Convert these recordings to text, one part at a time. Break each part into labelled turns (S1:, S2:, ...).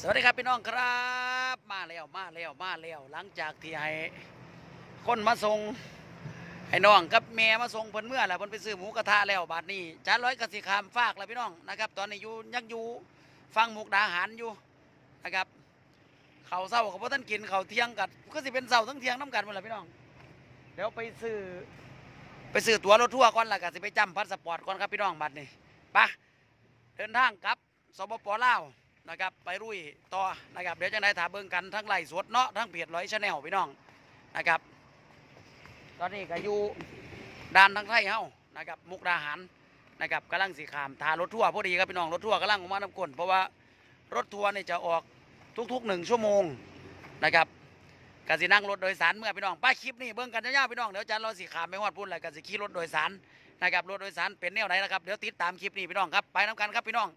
S1: สวัสดีครับพี่น้องครับ มาแล้วมาแล้วมาแล้วหลังจากที่ให้คนมาส่งให้น้องกับแม่มาส่งเพิ่นเมื่อแหละเพิ่นไปซื้อหมูกระทะแล้วบาดนี้จานร้อยกสิคามฝากแล้วพี่น้องนะครับ ตอนนี้อยู่ยังอยู่ฟังหมุกดาหารอยู่นะครับเขาเศร้ากับพ่ท่านกินเขาเที่ยงกันก็สิเป็นเศร้าทั้งเที่ยงน้ำกันหมดแหละพี่น้องเดี๋ยวไปซื้อไปซื้อตั๋วรถทัวร์ก่อนล้วก็สิไปจำพาสปอร์ตก่อนครับพี่น้องบัดนี้ไปะเดินทางกลับสปปลาว นะครับไปลุยต่อนะครับเดี๋ยวจะได้ถามเบิ่งกันทางไลฟ์สดเนาะทางเพจหลอย channel พี่น้องนะครับ ตอนนี้ก็อยู่ด้านทางไทยเฮานะครับมุกดาหารนะครับกำลังสิข้ามถ่ารถทัวร์พอดีครับพี่น้องรถทัวร์กำลังออกมานำกันเพราะว่ารถทัวร์นี่จะออกทุกๆหนึ่งชั่วโมงนะครับกะสินั่งรถโดยสารเมือพี่น้องป้าดคลิปนี่เบิ่งกันยาวๆพี่น้องเดี๋ยวจารย์หลอยสิข้ามไปฮอดพุ่นแล้วกะสิขี่รถโดยสารนะครับรถโดยสารเป็นแนวไหนนะครับเดี๋ยวติดตามคลิปนี้พี่น้องครับไปนำกันครับพี่น้อง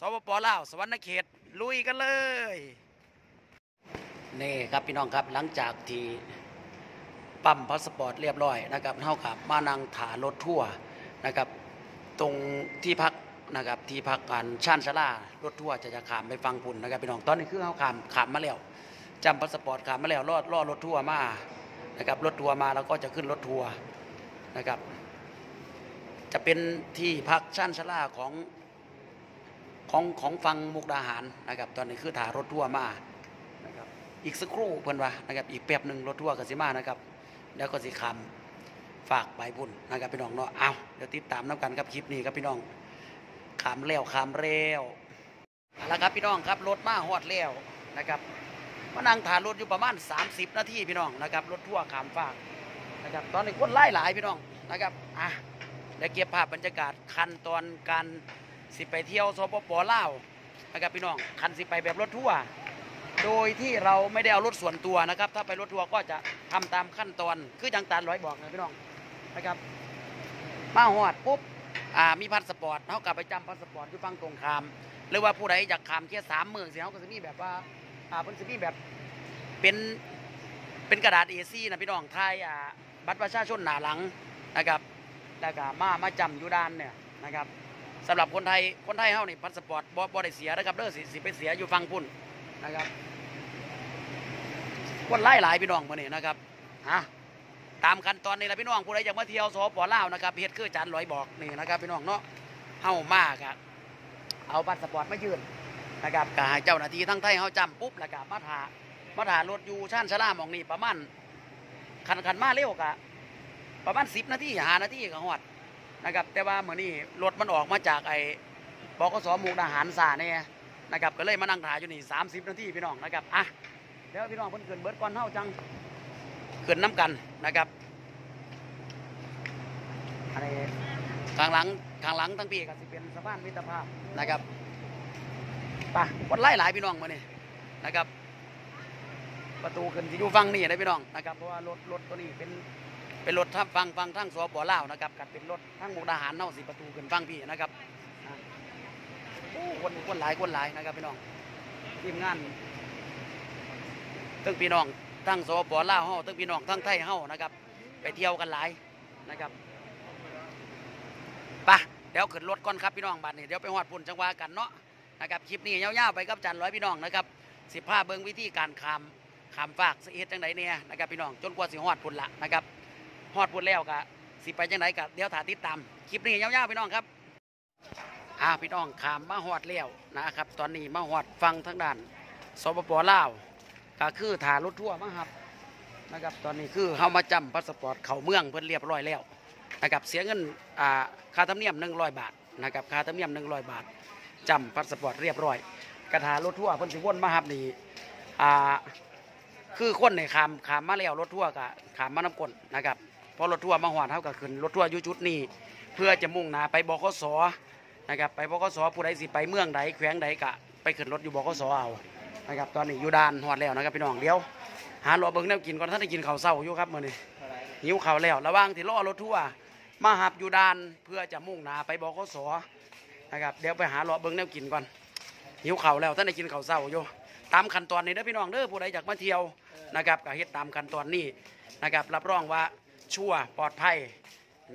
S1: สปปลาวสะหวันนะเขตลุยกันเลยนี่ครับพี่น้องครับหลังจากที่ปั๊มพาสปอร์ตเรียบร้อยนะครับเฮากะมานั่งถ่ารถทัวร์นะครับ ตรงที่พักนะครับที่พักการชานชาลารถทัวร์จะจะข้ามไปฝั่งพุ่นนะครับพี่น้องตอนนี้คือเขาข้ามข้ามมาแล้วจ้ำพาสปอร์ตข้ามมาแล้วรอรอรถทัวร์มานะครับรถทัวร์มาแล้วก็จะขึ้นรถทัวร์นะครับ จะเป็นที่พักชานชลาของ ของของฟังมุกดาหารนะครับตอนนี้คือถ่ารถทัวร์มานะครับอีกสักครู่เพิ่นว่านะครับอีกแป๊บหนึ่งรถทัวร์ก็สิมานะครับแล้วก็สิข้ามฟากไปพุ่นนะครับพี่น้องเนาะเอาเดี๋ยวติดตามนำกันครับคลิปนี้ครับพี่น้องข้ามแล้วข้ามเร็วเอาละครับพี่น้องครับรถมาฮอดแล้วนะครับมานั่งถ่ารถอยู่ประมาณ 30 นาทีพี่น้องนะครับรถทัวร์ข้ามฟากนะครับตอนนี้คนร้ายหลายพี่น้องนะครับอะเดี๋ยวเก็บภาพบรรยากาศขั้นตอนการ สิไปเที่ยวสปปลาวนะครับพี่น้องคันสิไปแบบรถทัวร์โดยที่เราไม่ได้เอารถส่วนตัวนะครับ ถ้าไปรถทัวร์ก็จะทำตามขั้นตอนคือจั่งจารย์หลอยบอกนะพี่น้องนะครับมาฮอดปุ๊บอ่ามีพาสปอร์ตเฮากะไปจ้ำพาสปอร์ตอยู่ฝั่งตรงข้าม หรือว่าผู้ใดอยากข้ามแค่สามเมืองสิเขาก็จะมีแบบว่าอ่าเป็นสิมีแบบเป็นเป็นกระดาษ A4นะพี่น้องถ่ายอ่าบัตรประชาชนหน้าหลังนะครับแล้วก็มามาจ้ำอยู่ด้านเนี่ยนะครับ สำหรับคนไทยคนไทยเฮานี่พาสปอร์ตบ่บ่ได้เสียนะครับเด้อสิสิไปเสียอยู่ฝั่งพุ่นนะครับคนร้ายหลายพี่น้องมื้อนี้นะครับฮะตามขั้นตอนนี้ละพี่น้องผู้ใดอยากมาเที่ยวสปปลาวนะครับเฮ็ดคืออาจารย์หลอยบอกนี่นะครับพี่น้องเนาะเฮามากะเอาพาสปอร์ตมายื่นนะครับก็ให้เจ้าหน้าที่ทางไทยเฮาจ้ำปุ๊บแล้วก็มาถ่ามาถ่ารถอยู่ชานชาลาหม่องนี่ประมาณคันคันมาเร็วกะประมาณ10นาที5นาทีก็ฮอด นะครับแต่ว่ามื้อนี้รถมันออกมาจากไอ้บขสมุกดาหารซ้าเนี่ยนะครับก็เลยมานั่งถ่าอยู่นี่30นาทีพี่น้องนะครับอะเดี๋ยวพี่น้องเพิ่นขึ้นเบิ่ดก่อนเฮาจั่งขึ้นนำกันนะครับอันนี้ข้างหลังข้างหลังทั้งปีก็สิเป็นสะพานมิตรภาพนะครับป่ะคนไล่หลายพี่น้องมาเนี่ยนะครับ ประตูขึ้นที่อยู่ฝั่งนี่นะพี่น้องนะครับเพราะว่ารถรถตัวนี้เป็น เป็นรถทับฟังฟังทั้งสปลาวนะครับกับเป็นรถทั้งมุกดาหารเน่าสีประตูขึ้นฟังพี่นะครับโอ้คนคนหลายคนหลายนะครับพี่น้องทีมงานทั้งพี่น้องทั้งสปลาวเฮาทั้งพี่น้องทั้งไทยเฮานะครับ ไปเที่ยวกันหลายนะครับไปะเดี๋ยวขึ้นรถก่อนครับพี่น้องบัดนี้เดี๋ยวไปหอดปุ่นจังหวะกันเนาะนะครับคลิปนี้ยาวๆไปกับจันร้อยพี่น้องนะครับสิบผ้าเบิ้งวิธีการขามขามฝากสิเฮ็ดจังไดเนี่ยนะครับพี่น้องจนกว่าสิหอดปุ่นละนะครับ ฮอดพูดแล้วกะสิไปจังไดกะเดี๋ยวถาติดตามคลิปนี้ยาวๆพี่น้องครับอ่าพี่น้องขามมาฮอดแล้วนะครับ ตอนนี้มาฮอดฟังทางด้านสปปลาวก็คือถ่ารถทัวร์มาครับนะครับตอนนี้คือเฮามาจ้ำพาสปอร์ตเข้าเมืองเพิ่นเรียบร้อยแล้วนะครับเสียเงินอ่าค่าธรรมเนียม100 บาทนะครับค่าธรรมเนียม100 บาทจ้ำพาสปอร์ตเรียบร้อยกะถ่ารถทัวร์เพิ่นสิวนมาครับนี่อ่าคือคนในข้ามข้ามมาแล้วรถทัวร์กะข้ามมานำกันนะครับ พอรถทั่วร์มาหอดเท่ากับขึ้นรถทั่วร์ยู่จุดนี้ เพื่อจะมุ่งหน้าไปบขสนะครับไปบขสผู้ใดสิไปเมืองใดแขวงใดกะไปขึ้นรถอยู่บขสเอานะครับตอนนี้อยู่ดานหอดแล้วนะครับพี่น้องเดี๋ยวหารอเบิ่งแนวกินก่อนท่านได้กินข้าวเศร้าอยู่ครับมื้อนี้หิวข้าวแล้วระว่างที่รอรถทั่วร์มาหับอยู่ดานเพื่อจะมุ่งหน้าไปบขสนะครับเดี๋ยวไปหารอเบิ่งแนวกินก่อนหิวข้าวแล้วท่านได้กินข้าวเศร้าอยู่ตามขั้นตอนนี้เด้อพี่น้องเด้อผู้ใดอยากมาเที่ยวนะครับก็เฮ็ดตามขั้นตอนนี้นะครับรับรองว่า ชัวปลอดภัย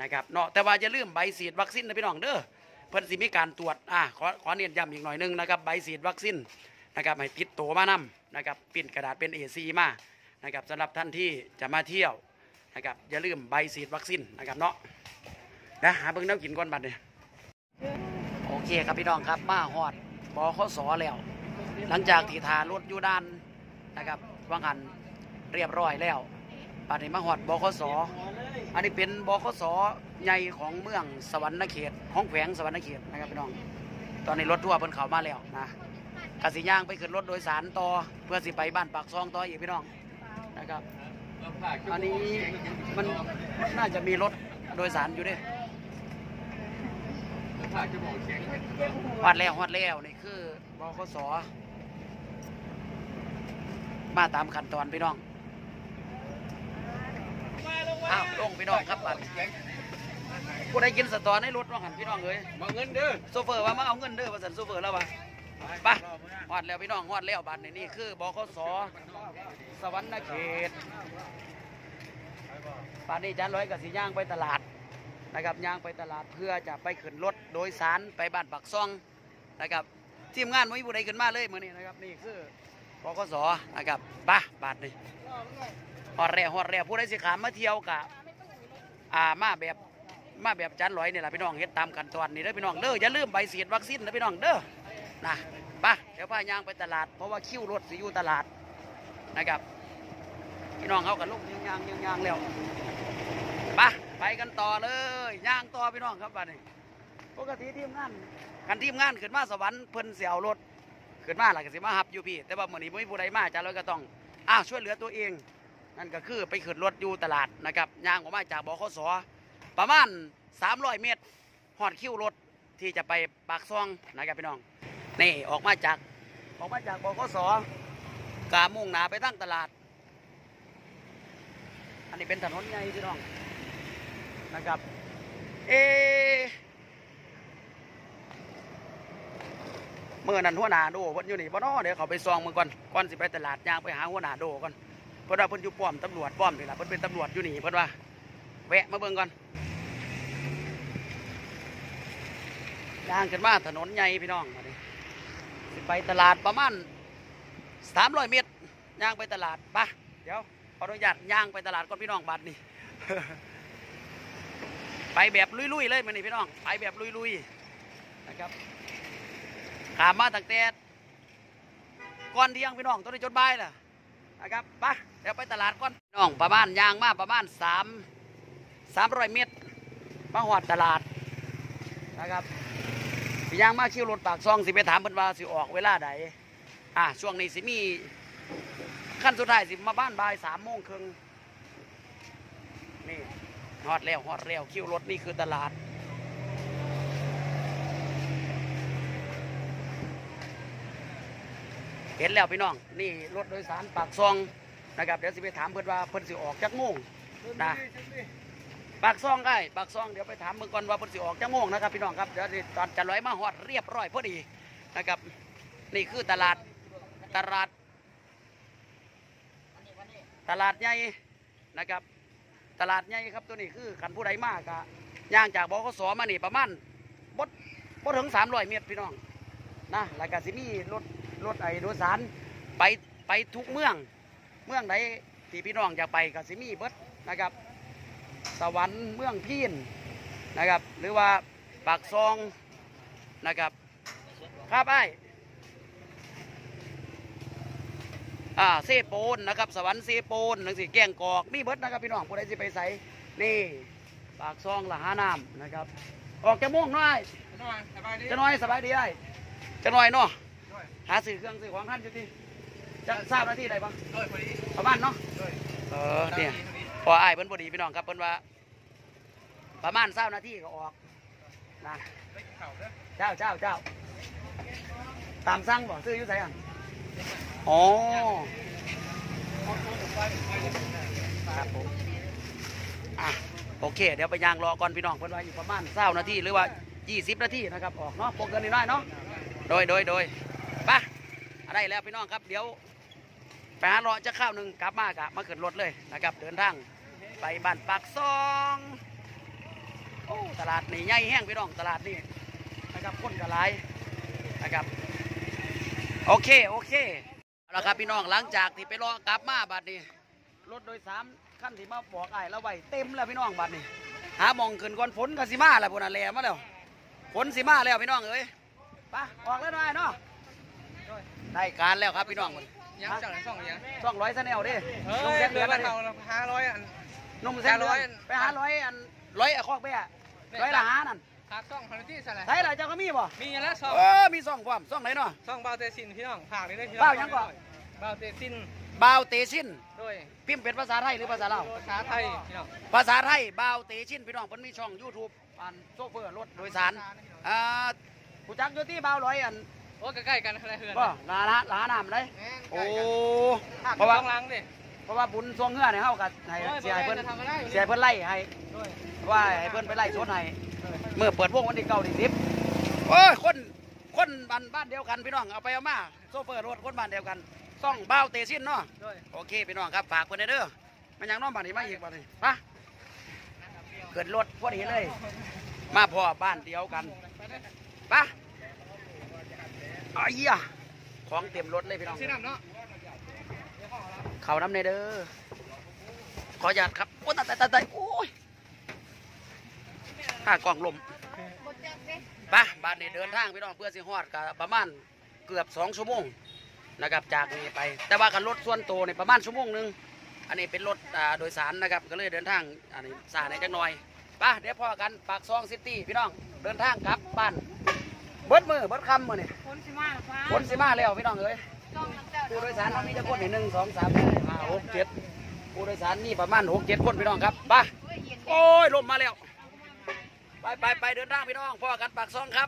S1: นะครับเนาะแต่ว่าอย่าลืมใบฉีดวัคซีนนะพี่น้องเด้อเพิ่นสิมีการตรวจอะขอขอเน้นย้ำอีกหน่อยหนึงนะครับใบฉีดวัคซีนนะครับให้ติดตัวมานํนะครับปิ้นกระดาษเป็น A4 มานะครับสำหรับท่านที่จะมาเที่ยวนะครับอย่าลืมใบฉีดวัคซีนนะครับเนาะนะหาเบิ่งแน้ำกินก่อนบัดเนี่ยโอเคครับพี่น้องครับมาฮอดบอข้อสอแล้ว หลังจากที่ทารถอยู่ด้านนะครับว่างหันเรียบร้อยแล้ว บัดนี้มาฮอดบขสอันนี้เป็นบขสใหญ่ของเมืองสวรรณเขตห้องแขวงสวรรณเขตนะครับพี่น้อง ตอนนี้รถทัวร์เพิ่นเขามาแล้วนะกสิย่างไปขึ้นรถโดยสารต่อเพื่อสิไปบ้านปากซองต่ออีกพี่น้องนะครับอันนี้มันน่าจะมีรถโดยสารอยู่ด้วยฮอดแล้วฮอดแล้วนี่คือบขสมาตามขั้นตอนพี่น้อง อ้าวลงพี่น้องครับบัดนี้ผู้ใดกินสตอในรถว่าหันพี่น้องเอ้ย
S2: มาเงินเด้อ
S1: โซเฟอร์ว่ามาเอาเงินเด้อว่าสันโซเฟอร์แล้วว่าไปฮอดแล้วพี่น้องฮอดแล้วบัตรนี่นี่คือบขสสวรรณเขตป่านนี้จานร้อยกับสีย่างไปตลาดนะครับย่างไปตลาดเพื่อจะไปขึ้นรถโดยสารไปบ้านปักซองนะครับทีมงานไม่มีผู้ใดขึ้นมาเลยมื่อนี้นะครับนี่คือบขสนะครับไปบาทนี่ ฮอดแล้วฮอดแล้วผู้ใดสิขามมาเที่ยวกะอ่ามาแบบมาแบบจันลอยนี่แหละพี่น้องเฮ็ดตามขั้นตอนนี่เด้อพี่น้องเด้ออย่าลืมใบฉีดวัคซีนนะพี่น้องเด้อนะไปเดี๋ยวพายางไปตลาดเพราะว่าคิวรถสิอยู่ตลาดนะครับ พี่น้องเขากันลุกยางยางยางแล้วไปไปกันต่อเลยย่างต่อพี่น้องครับบัดนี้ปกติทีมงานกันทีมงานขึ้นมาสวรรค์เพิ่นเสียวรถขึ้นมาหลักสิมาหับอยู่พี่ แต่ว่ามื่อนี้ไม่มีผู้ใดมาจันลอยก็ต้องอ้าวช่วยเหลือตัวเอง นั่นก็คือไปขึ้นรถอยู่ตลาดนะครับย่างออกมาจากบขสประมาณ 300 เมตรหอดคิ้วรถที่จะไปปากซองนะครับพี่น้องนี่ออกมาจากออกมาจากบกสกามุ่งหนาไปตั้งตลาด อันนี้เป็นถนนใหญ่พี่น้องนะครับเอเมื่อนั้นหัวหน้าโดเพิ่นอยู่นี่บ่นาะเดี๋ยวเขาไปซองมือก่อนก่อนสิไปตลาดย่างไปหาหัวหน้าโดก่อน เพิ่นว่าเพิ่นอยู่ป้อมตำรวจป้อมนี่ล่ะเพิ่นเป็นตำรวจอยู่นี่เพิ่นว่าแวะมาเบิ่งก่อนย่างขึ้นมาถนนใหญ่พี่น้องมาดิสิไปตลาดประมาณสามร้อยเมตรย่างไปตลาดปะเดี๋ยวขออนุญาตย่างไปตลาดก่อนพี่น้องบัดนี่ไปแบบลุยๆเลยมันนี่พี่น้องไปแบบลุยๆนะครับขามมาตั้งแต่ก่อนเที่ยงพี่น้องต้องได้จดบายล่ะ นะครับไปะเดี๋ยวไปตลาดก่อนน้องประมาณยางมาประมาณสามสามร้อยเมตรมาหอดตลาดนะครับยางมาคิวรถปากซองสิไปถามเพิ่นว่าสิออกเวลาใดอ่าช่วงนี้สิมีขั้นสุดท้ายสิมาบ้านบ่ายสามโมงครึ่งนี่ฮอดแล้วฮอดแล้วคิวรถนี่คือตลาด เห็นแล้วพี่น้อง นี่รถโดยสารปากซองนะครับเดี๋ยวสิไปถามเพิ่อนว่าเพิ่อนสิออกจากโมงนะปากซองได้ปากซองเดี๋ยวไปถามเมืองก่อนว่าเพิ่อนสิออกจังโมงนะครับพี่น้องครับเดี๋ยวตอนจะลอยมาฮอดเรียบร้อยพอดีนะครับ นี่คือตลาดตลาด ตลาดใหญ่นะครับ ตลาดใหญ่ครับตัวนี้คือขันผู้ใดมากอะย่างจากบขสมานี่ประมาณบดบดถึงสามร้อยเมตรพี่น้องนะแล้วก็สิมีรถ รถไอ้โดยสารไปไปทุกเมือง เมืองไหนที่พี่น้องอยากไปก็สิมีเบิดนะครับ สวรรค์เมืองพีนนะครับ หรือว่าปากซองนะครับครับไอ้อ่าเซโปนนะครับ สวรรค์เซโปนหนังสีแกงกอกมีเบิดนะครับพี่น้องผู้ใดสิไปใส่นี่ปากซองละหาน้ำนะครับ ออกจะม่วงหน่อย
S2: หน่อยสบายดี
S1: จะน้อยสบายดีไอ้จะน้อยเนาะ หาสื่อเครื่องสื่อของท่านอยู่ที่จะทราบหน้าที่ใดบ้าง
S2: ด้วยพอดี
S1: ประมาณเนาะ
S2: ด้วย
S1: เออเนี่ยพออ้ายเพิ่นพอดีพี่น้องครับเพิ่นว่า ประมาณเศร้านาทีก็ออกนะ
S2: ไม่เข่าเด้อ
S1: เจ้าเจ้าเจ้าตามสั่งบ่ซื้ออยู่ไสอะอ๋อครับผมอะโอเค เดี๋ยวไปย่างรอก่อนพี่น้องเพิ่นว่าอยู่ประมาณเศร้านาทีหรือว่า 20 นาทีนะครับออกเนาะพวกเกินนิดหน่อยเนาะโดยโดยโดย ไปอะไรแล้วพี่น้องครับเดี๋ยวไปหารอจะข้าวหนึ่งกลับมากะมาขึ้นรถเลยนะครับ เดินทางไปบ้านปากซองโอ้ตลาดนี่ใหญ่แห้งพี่น้องตลาดนี่นะครับคนกระไรนะครับ โอเคโอเคเอาละครับพี่น้องหลังจากที่ไปรอกลับมาบัดนี้รถโดยสารขั้นที่มาบอกไอ้แล้วไว้เต็มแล้วพี่น้องบัดนี้หามองขึ้นก่อนฝนก็สิมาแล้วพุ่นน่ะแลมาแล้วฝนสิมาแล้วพี่น้องเอ้ยไปออกแล้วหน่อยเนาะ ได้การแล้วครับพี่น้องมัน
S2: ยังจังไหนส่องยัง
S1: สองร้อยซะแนวดิ
S2: เฮ้
S1: นุ่ม
S2: ย
S1: แซ่บ
S2: เดื
S1: เดื
S2: อ
S1: อนน
S2: ละ
S1: ละ
S2: เท่าห้าร้อยอัน
S1: นุ่มแซ่บเดื
S2: ห้าร้
S1: อ
S2: อย
S1: นไปหาร้อยอันร้อยอะคอกไปอะร้อยละหานั่น
S2: ขาซ่องพันที่สอะไร
S1: ใช่ละเจ้าก็มีบ่
S2: มีแล้วซ่อง
S1: เออมีสองความสองไหนเนาะ
S2: ซ่องเบาเตซินพี่น้องผากนี่ได้พี่
S1: เบายังก่อน
S2: เบาเตซิน
S1: บาวเตชิน
S2: ด้วย
S1: พิมพ์เป็นภาษาไทยหรือภาษาลาว
S2: ภาษาไทยพี่น้อง
S1: ภาษาไทยบาวเตชินพี่น้องเพิ่นมีช่อง YouTube อันโซเฟอร์รถโดยสารอ่าผู้จักอยู่ที่บาวร้อยอัน
S2: โอ้ใกล้ๆกันอะไรเฮือน
S1: ก็ลาละลาน้ำเลยโอ้
S2: เพ
S1: เพ
S2: ราะ
S1: ราะ
S2: ว่า
S1: ว่า
S2: ล้างดิ
S1: เพราะว่าบุญทรงเงื่อเนี่ยเฮากับให้เสียให้เพิ่นเสียให้เพิ่นไล่ให้
S2: ด้วย
S1: ว่าให้เพิ่นไปไล่สดให้เมื่อเปิดวงวันที่เก้าที่สิบโอ้ยคนคนบ้านบ้านเดียวกันพี่น้องเอาไปเอามาโซเฟอร์รถคนบ้านเดียวกันซ่องบาวเตชินเนาะ
S2: ด้วย
S1: โอเคพี่น้องครับฝากเพื่อนเด้อมันยังน้องบ้านนี้มาอีกบ้านนี้ปะเกิดรถพอดีเลย มาพ่อบ้านเดียวกันปะ ไอ้ยะของเต็มรถเลยพี่น้อง
S2: ชื่อน้ำเนาะ
S1: เขาน้ำในเด้อ ขออนุญาตครับ โอ้ตายตายตายตายโอ้ยข้ากล่องลมปะบ้านนี้เดินทางพี่น้องเพื่อสิฮอดกับประมาณเกือบสองชั่วโมงนะครับจากนี้ไป แต่ว่ากันรถส่วนตัวนี่ประมาณชั่วโมงหนึง อันนี้เป็นรถอ่าโดยสารนะครับ ก็เลยเดินทางอันนี้สายในจังหน่อยไป่ะเดี๋ยวพอกันปากซองซิตี้พี่น้องเดินทางกลับบ้าน เบิดมือเบิดคำมือนี่
S3: คนสิมาฟ้า
S1: คนสิมาแล้วพี่น้องเอ้ย
S3: ต้องน้ำเจ้า
S1: ผู้โดยสารเรามีจะคนหนึ่งสองสามสี่ห้าหกเจ็ดผู้โดยสารนี่ประมาณหกเจ็ดคนพี่น้องครับไป่ะโอ้ยลมมาแล้ว ไปไปไปเดินทางพี่น้องพอกันปากซองครับ